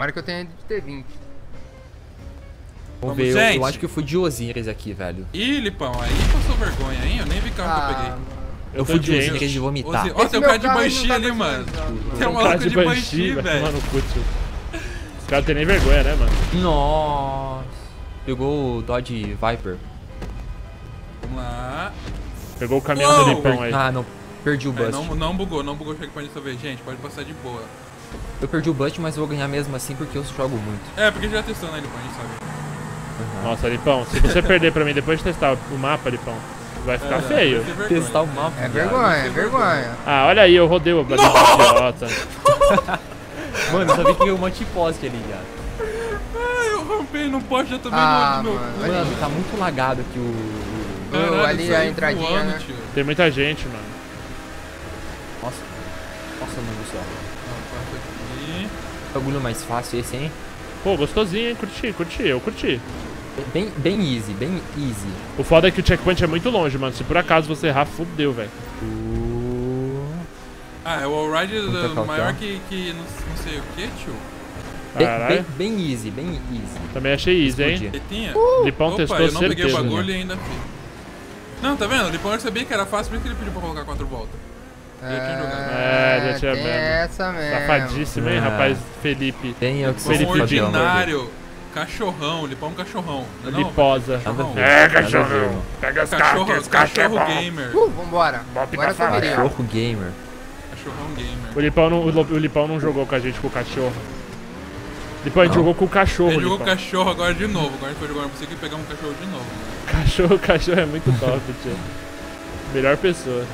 Tomara que eu tenha de ter 20. Vamos Vamos, ver, eu, gente. eu acho que eu fui de Osiris aqui, velho. Ih, Lipão, aí passou vergonha, hein? Eu nem vi carro que eu peguei. Eu tô fui de Osiris de vomitar. Ó, tem um cara de Banshee tá ali, mano. Tem um maluco de Banshee, velho. Os caras têm nem vergonha, né, mano? Nossa. Pegou o Dodge Viper. Vamos lá. Pegou o caminhão Uou! do Lipão aí. Ah, não. Perdi o É, Bust. não, não bugou, não bugou o checkpoint dessa vez, gente. Pode passar de boa. Eu perdi o Bust, mas eu vou ganhar mesmo assim porque eu jogo muito. É, porque já testou, né, Lipão? A gente sabe. Nossa, Lipão, se você perder pra mim depois de testar o mapa, Lipão, vai ficar É, feio. vai. Testar o mapa. É vergonha, é vergonha. Ah, olha aí, eu rodei o Bladinho idiota. Mano, eu só vi que veio um monte de poste ali, viado. Ah, eu rampei no poste, já tomei Ah, no, novo. mano. Olha Mano, tá muito lagado aqui o. o- Ô, ali a entradinha, voando, né? tio. Tem muita gente, mano. Nossa. Nossa, mano do céu. Aqui. Bagulho mais fácil esse, hein? Pô, gostosinho, hein? Curti, curti, eu curti. Bem, bem easy, bem easy. O foda é que o checkpoint é muito longe, mano. Se por acaso você errar, fudeu, velho. Uh... Ah, é o Allride maior que, que não, não sei o que, tio. Bem, Caralho. bem, bem easy, bem easy. Também achei easy, hein? Tetinha? Lipão Opa, testou eu não peguei o certeza. bagulho e ainda fiz. Não, tá vendo? O Lipão eu sabia que era fácil, por isso que ele pediu pra colocar quatro voltas. Já tinha jogado. É, já tinha mesmo. essa mesmo. Safadíssimo, hein, rapaz Felipe. Tem eu que sou Felipe Dino. ordinário. Cachorrão, Lipão cachorrão. Não é não, Liposa. Cachorrão. É, cachorrão. Pega as Cachorro, cartas, cachorro cachorro. gamer. Uh, vambora. Bob Agora viril. Cachorro gamer. Cachorrão gamer. O Lipão, não, o o Lipão não jogou com a gente com o cachorro. Lipão, a gente jogou com o cachorro, Ele jogou Lipão. cachorro agora de novo. Agora a gente foi jogar, você que pegar um cachorro de novo. Cachorro, cachorro é muito top, tio. Melhor pessoa.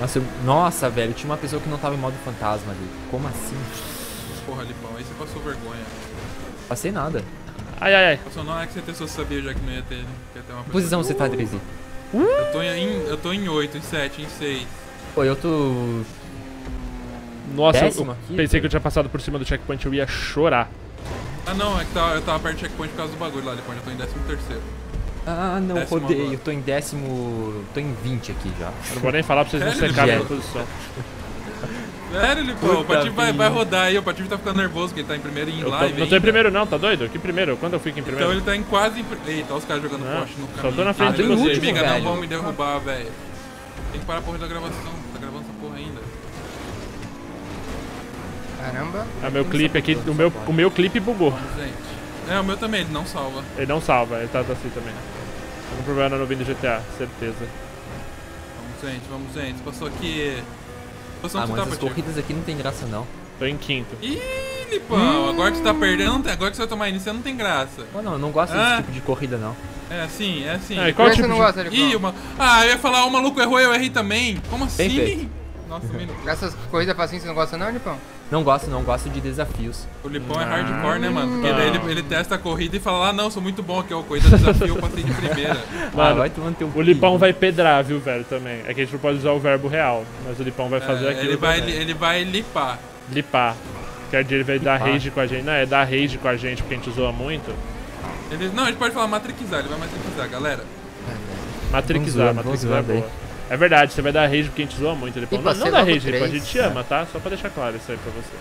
Nossa, eu- nossa, velho, tinha uma pessoa que não tava em modo fantasma ali. Como assim? Porra, Lipão, aí você passou vergonha. Passei nada. Ai, ai, ai. Passou não é que você testou, sabia já que não ia ter, né? Que ia ter uma Que posição você tá, Drizzy? Eu tô em, eu tô em 8, em 7, em 6. Pô, eu tô. Nossa, eu, Décimo eu aqui, pensei que eu tinha passado por cima do checkpoint, eu ia chorar. Ah não, é que tava, eu tava perto do checkpoint por causa do bagulho lá, Lipão. Já tô em 13 terceiro. Ah, não, Décimo rodei. agora. Eu tô em décimo. tô em 20 aqui já. Eu não vou nem falar pra vocês não secarem a Diego? posição. Sério, Lipão, o Patife vai, vai rodar aí. O Patife tá ficando nervoso porque ele tá em primeiro em Eu tô- live. não tô em primeiro não, tá doido? Que primeiro? Quando eu fico em primeiro? Então ele tá em quase. em Eita, olha os caras jogando Não, poste no só caminho. tô na frente Ah, de vocês. Amiga, velho. não vão me derrubar, velho. Tem que parar a porra da gravação. Tá gravando essa porra ainda. Caramba. Ah, meu clipe aqui, o meu, o meu clipe bugou. Gente. É, o meu também, ele não salva. Ele não salva, ele tá assim também. Algum problema na nuvem do GTA, certeza. Vamos, gente, vamos, gente. Passou aqui. Posição Ah, mas tá, as corridas aqui não tem graça, não. Tô em quinto. Ih, Lipão, agora que você tá perdendo, não agora que você vai tomar início, não tem graça. Mano, não, eu não gosto Ah. desse tipo de corrida, não. É assim, é assim. Ah, e qual tipo você não de... gosta de Ih, uma... Ah, eu ia falar, o maluco errou e eu errei também. Como assim? feito. Nossa. Essas corridas facinhas você não gosta não, Nipão? Não gosto, não gosto de desafios. O Lipão é hardcore, né, mano? Porque daí ele, ele testa a corrida e fala, ah, não, sou muito bom aqui, ó, corrida desafio, eu passei de primeira. ah, Mano, vai tomando teu O Lipão vai pedrar, viu, velho, também. É que a gente não pode usar o verbo real, mas o Lipão vai fazer É, aquilo ele, vai, também. ele vai lipar. Lipar. Quer dizer, ele vai dar rage com a gente. Não, é dar rage com a gente porque a gente zoa muito. Ele, não, a gente pode falar matrixar, ele vai matrixar, galera. Matrixar, matrixar é boa. É verdade, você vai dar rage porque a gente zoa muito, Lipão. E Não, não dá rage, Lipão, a três, gente te é. ama, tá? Só pra deixar claro isso aí pra você.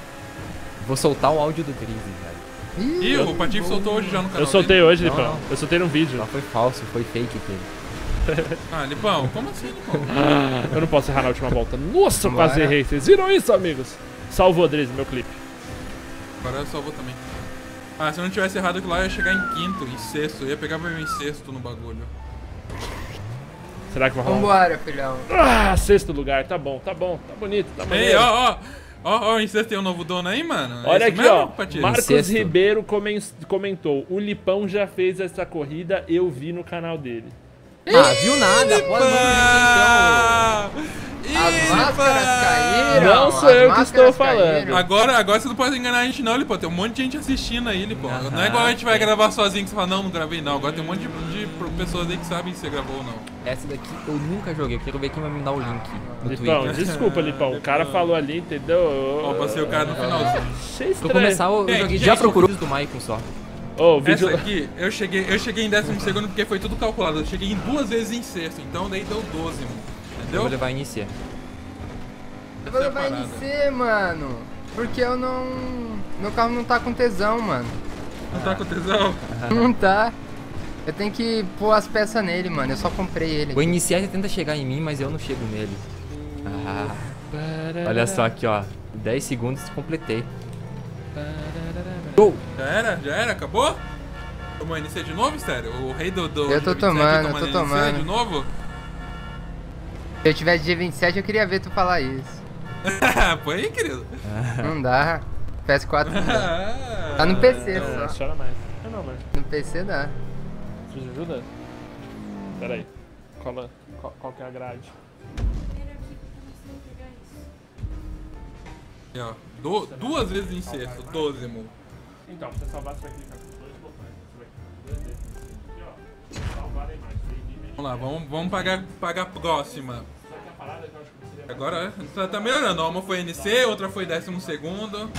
Vou soltar o áudio do Drizzy, velho. Ih, o Patife soltou hoje já no canal Eu soltei dele. hoje, Não, Lipão. não. Eu soltei num vídeo. Só foi falso, foi fake aquele. Ah, Lipão, como assim, Lipão? Eu não posso errar na última volta. Nossa, eu quase errei. Vocês viram isso, amigos? Salvou, Drizzy, meu clipe. Agora eu salvou também. Ah, se eu não tivesse errado aquilo lá, eu ia chegar em quinto, em sexto. Eu ia pegar meu em sexto no bagulho. Será que vai rolar? Vambora, filhão. Ah, sexto lugar. Tá bom, tá bom. Tá bonito, tá bonito. Ei, ó, ó. Ó, ó, sexto tem um novo dono aí, mano. É Olha isso aqui, mesmo, ó. Patife? Marcos. Ribeiro comen- comentou: O Lipão já fez essa corrida, eu vi no canal dele. Ah, viu nada? Pode Ah! As máscaras caíram. Não sou as eu que estou falando. caíram. Agora, agora você não pode enganar a gente não, Lipão. Tem um monte de gente assistindo aí, Lipão. Não é igual a gente vai gravar sozinho que você fala, não, não gravei não. Agora tem um monte de, de pessoas aí que sabem se você gravou ou não. Essa daqui eu nunca joguei. Eu quero ver quem vai me dar o link no Lipão, Twitter. desculpa, Lipão. O cara falou ali, entendeu? Ó, passei o cara no finalzinho. Achei Pra estranho. começar, eu Gente, joguei. gente, Já procurou os do Michael só. Ô, o vídeo. Essa aqui, eu cheguei, eu cheguei em décimo segundo porque foi tudo calculado. Eu cheguei em duas vezes em sexto, então daí deu 12, mano. Eu Entendeu? vou levar a iniciar. Eu vou levar a. NC, mano. Porque eu não. Meu carro não tá com tesão, mano. Não tá com tesão? Não tá. Eu tenho que pôr as peças nele, mano. Eu só comprei ele. O iniciante tenta chegar em mim, mas eu não chego nele. Ah, olha só aqui, ó. 10 segundos completei. Gol! Já era? Já era? Acabou? Tomou NC de novo, sério? O rei do. do Eu tô do 27 tomando, tomando eu tô NC tomando. de novo? Se eu tivesse dia 27, eu queria ver tu falar isso. Põe aí, querido. Não dá. PS4 não dá. Tá no Ah, PC Não, só. chora mais. Ah, não, mas. No PC dá. Você me ajuda? Pera aí. Cola, qual, qual que é a grade? Aí, ó. Du- duas vezes incesto, 12, mo. Então, pra você salvar, você vai clicar Vamos lá, vamos, vamos pagar, pagar a próxima. Agora tá, tá melhorando. Uma foi NC, outra foi décimo segundo.